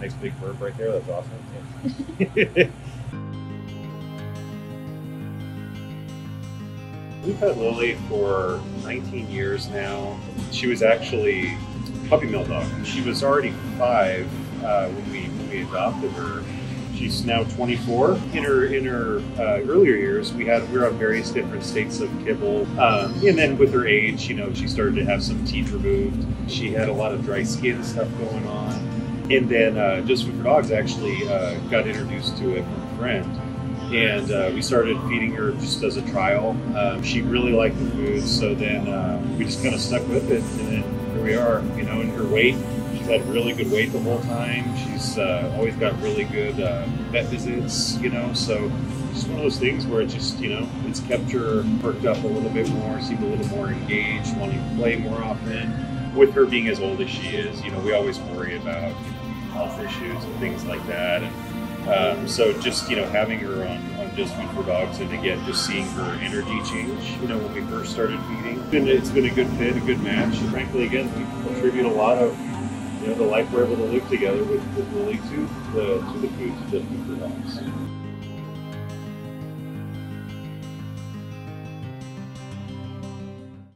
Nice big burp right there. That's awesome. We've had Lily for 19 years now. She was actually a puppy mill dog. She was already five uh, when we when we adopted her. She's now 24. In her in her uh, earlier years, we had we were on various different states of kibble, um, and then with her age, you know, she started to have some teeth removed. She had a lot of dry skin stuff going on, and then uh, just food for dogs, actually uh, got introduced to it from a friend and uh, we started feeding her just as a trial. Um, she really liked the food, so then uh, we just kind of stuck with it, and then here we are. You know, and her weight, she's had really good weight the whole time. She's uh, always got really good uh, vet visits. You know, so just one of those things where it just you know it's kept her perked up a little bit more, seemed a little more engaged, wanting to play more often. With her being as old as she is, you know, we always worry about health issues and things like that, and um, so just you know having her on, on just food for dogs and again just seeing her energy change you know when we first started feeding it's been, it's been a good fit a good match and frankly again we contribute a lot of you know the life we're able to live together with, with Lily to the to the food to just food for dogs.